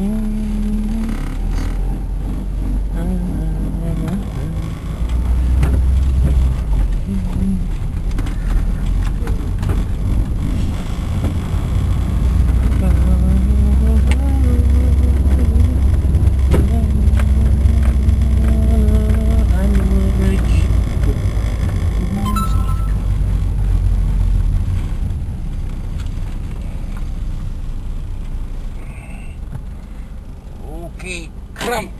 Mm. и крам.